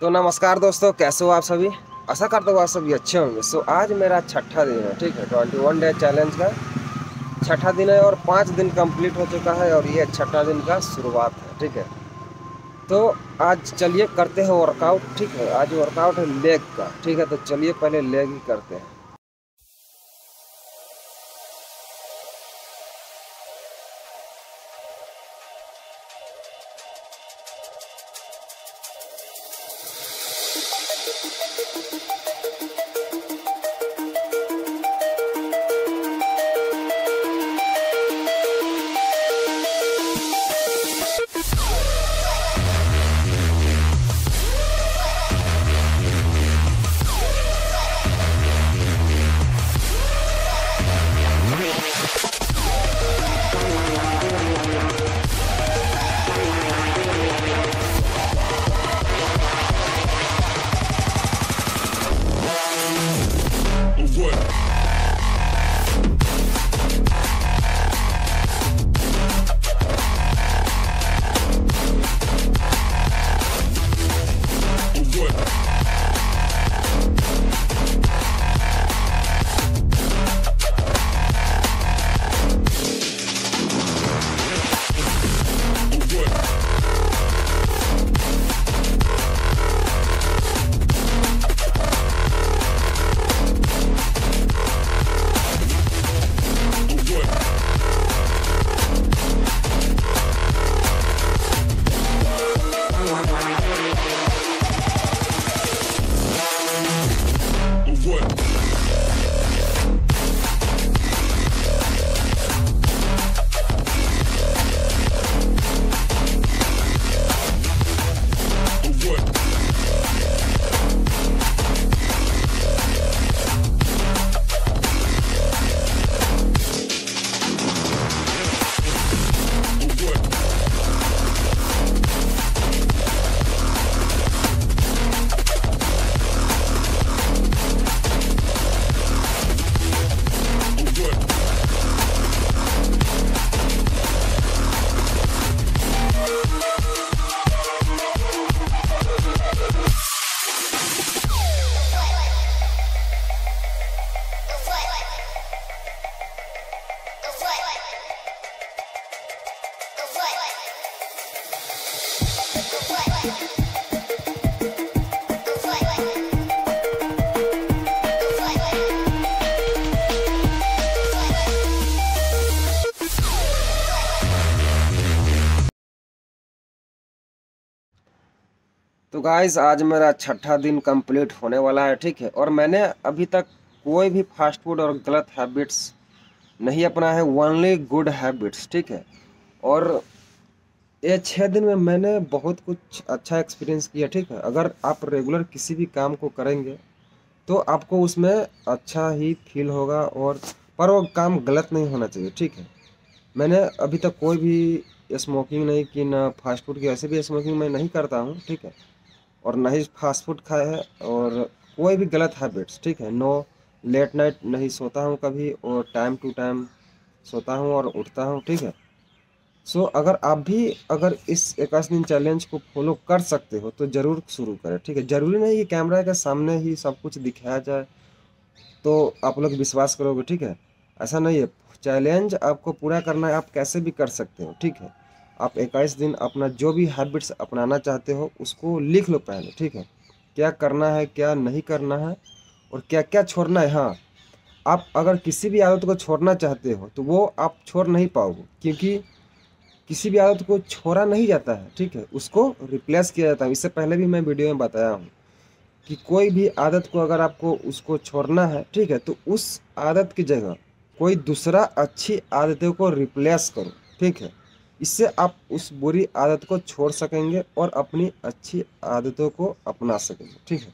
तो नमस्कार दोस्तों, कैसे हो आप सभी? ऐसा करता हूँ आप सभी अच्छे होंगे। सो आज मेरा छठा दिन है, ठीक है? ट्वेंटी वन डे चैलेंज का छठा दिन है और पाँच दिन कंप्लीट हो चुका है और ये छठा दिन का शुरुआत है, ठीक है? तो आज चलिए करते हैं वर्कआउट ठीक है? आज वर्कआउट है लेग का, ठीक है? तो चलिए पहले लेग ही करते हैं। what? तो गाइस आज मेरा छठा दिन कंप्लीट होने वाला है, ठीक है? और मैंने अभी तक कोई भी फास्ट फ़ूड और गलत हैबिट्स नहीं अपना है ओनली गुड हैबिट्स ठीक है? और ये छः दिन में मैंने बहुत कुछ अच्छा एक्सपीरियंस किया, ठीक है? अगर आप रेगुलर किसी भी काम को करेंगे तो आपको उसमें अच्छा ही फील होगा और, पर वो काम गलत नहीं होना चाहिए, ठीक है? मैंने अभी तक कोई भी स्मोकिंग नहीं की, ना फास्ट फ़ूड की, ऐसे भी स्मोकिंग मैं नहीं करता हूँ, ठीक है? और ना ही फास्ट फ़ूड खाया है और कोई भी गलत हैबिट्स ठीक है? नो लेट नाइट नहीं सोता हूँ कभी और टाइम टू टाइम सोता हूँ और उठता हूँ ठीक है? सो so, अगर आप भी अगर इस इक्कीस दिन चैलेंज को फॉलो कर सकते हो तो ज़रूर शुरू करें ठीक है? ज़रूरी नहीं कि कैमरा के सामने ही सब कुछ दिखाया जाए तो आप लोग विश्वास करोगे ठीक है? ऐसा नहीं है। चैलेंज आपको पूरा करना है आप कैसे भी कर सकते हो ठीक है? आप इक्कीस दिन अपना जो भी हैबिट्स अपनाना चाहते हो, उसको लिख लो पहले, ठीक है? क्या करना है, क्या नहीं करना है, और क्या क्या छोड़ना है? हाँ आप अगर किसी भी आदत को छोड़ना चाहते हो तो वो आप छोड़ नहीं पाओगे, क्योंकि किसी भी आदत को छोड़ा नहीं जाता है, ठीक है? उसको रिप्लेस किया जाता है। इससे पहले भी मैं वीडियो में बताया हूँ कि कोई भी आदत को अगर आपको उसको छोड़ना है, ठीक है तो उस आदत की जगह कोई दूसरा अच्छी आदतों को रिप्लेस करो, ठीक है? इससे आप उस बुरी आदत को छोड़ सकेंगे और अपनी अच्छी आदतों को अपना सकेंगे, ठीक है?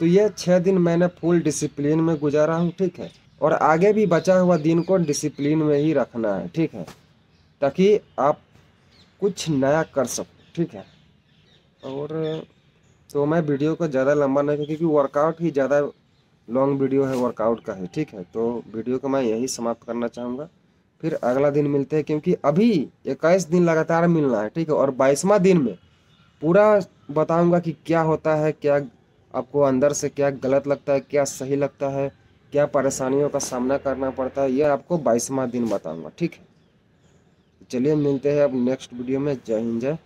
तो ये छः दिन मैंने फुल डिसिप्लिन में गुजारा हूँ, ठीक है? और आगे भी बचा हुआ दिन को डिसिप्लिन में ही रखना है, ठीक है? ताकि आप कुछ नया कर सको, ठीक है? और तो मैं वीडियो को ज़्यादा लंबा नहीं क्योंकि वर्कआउट ही ज़्यादा लॉन्ग वीडियो है वर्कआउट का है, ठीक है? तो वीडियो को मैं यही समाप्त करना चाहूँगा। फिर अगला दिन मिलते हैं, क्योंकि अभी इक्कीस दिन लगातार मिलना है, ठीक है? और बाईसवा दिन में पूरा बताऊँगा कि क्या होता है, क्या आपको अंदर से क्या गलत लगता है, क्या सही लगता है, क्या परेशानियों का सामना करना पड़ता है यह आपको बाईसवा दिन बताऊँगा, ठीक है? चलिए मिलते हैं अब नेक्स्ट वीडियो में। जय हिंद, जय